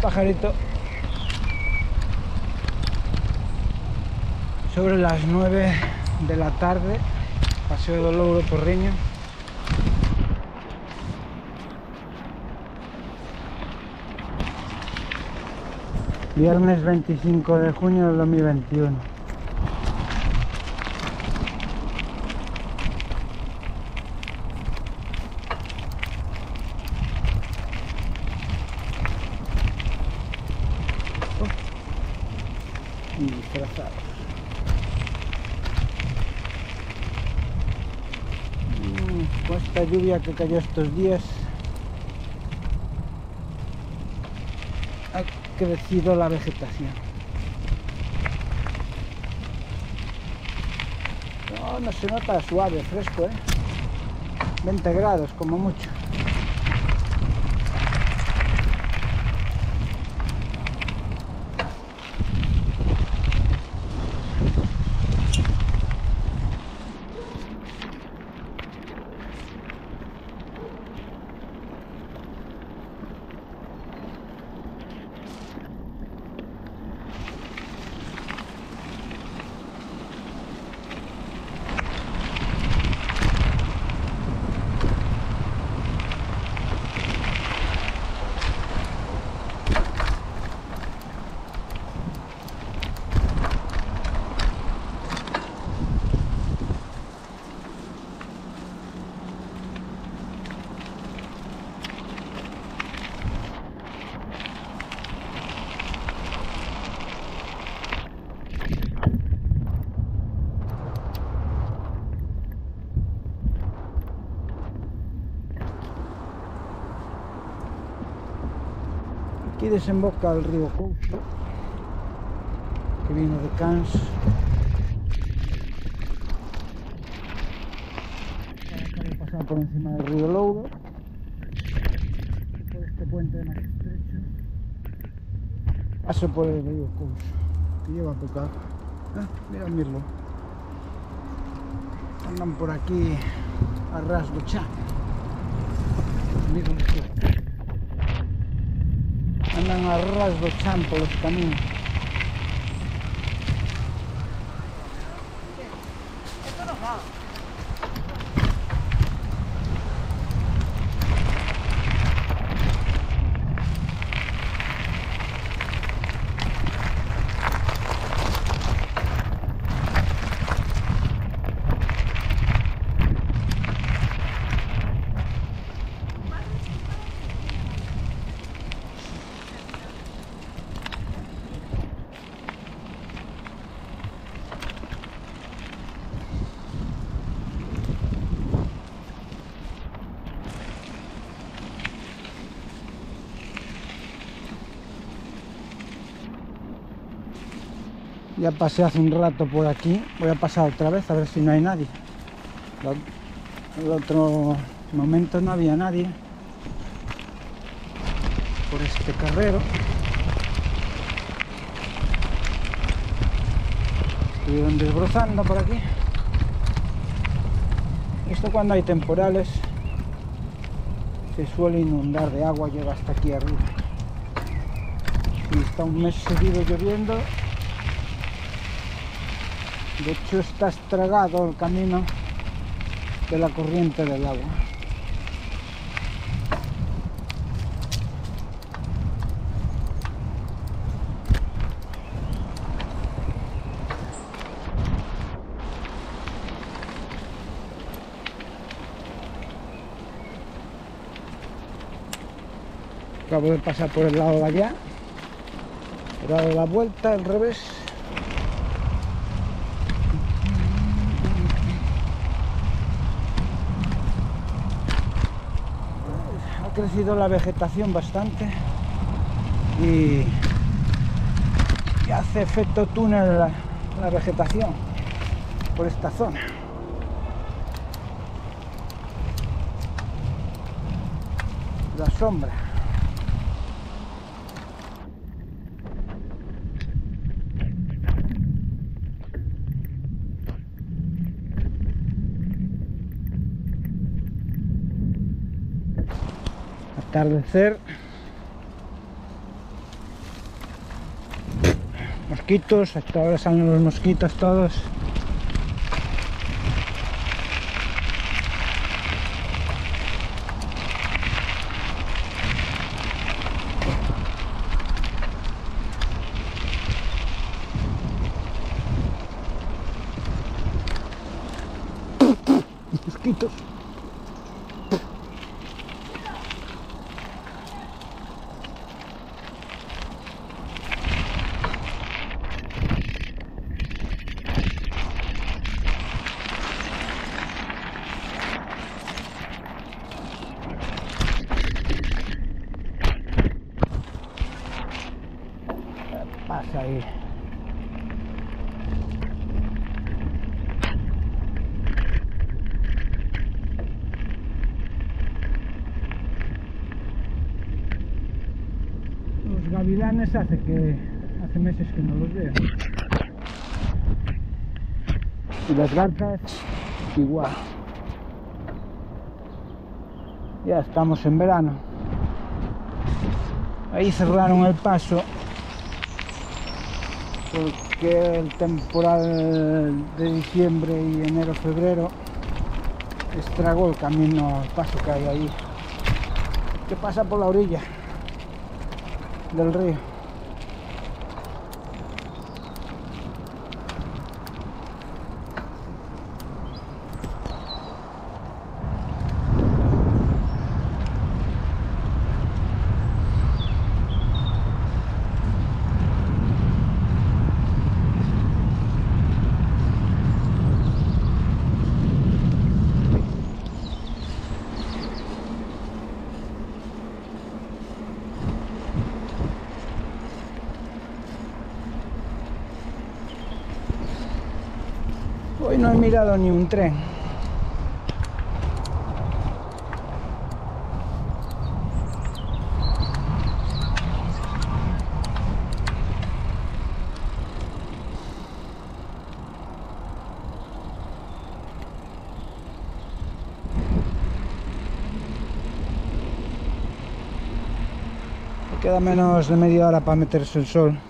pajarito. Sobre las 9 de la tarde, Paseo do Louro Porriño. Viernes 25 de junio del 2021. Con esta lluvia que cayó estos días ha crecido la vegetación. No, no se nota suave, fresco, ¿eh? 20 grados como mucho. Aquí desemboca el río Couso, que viene de Cans. De pasar por encima del río Louro, por este puente más estrecho. Paso por el río Couso, que lleva poca agua. Ah, mira, mirlo. Andan por aquí a ras do chan. Mira aquí. Andan a ras do chan polos caminos. Ya pasé hace un rato por aquí. Voy a pasar otra vez a ver si no hay nadie. El otro momento no había nadie. Por este carrero. Estuvieron desbrozando por aquí. Esto cuando hay temporales se suele inundar de agua, llega hasta aquí arriba. Y está un mes seguido lloviendo de hecho está estragado el camino de la corriente del agua. Acabo de pasar por el lado de allá. He dado la vuelta al revés. Crecido la vegetación bastante y, hace efecto túnel la, la vegetación por esta zona. La sombra. Atardecer mosquitos, ahora salen los mosquitos todos. Mosquitos. pasa Los gavilanes hace que hace meses que no los veo. Y las garzas igual. Ya estamos en verano. Ahí cerraron el paso porque el temporal de diciembre y enero-febrero estragó el camino, el paso que hay ahí, que pasa por la orilla del río. Mirado ni un tren. Queda menos de media hora para meterse el sol.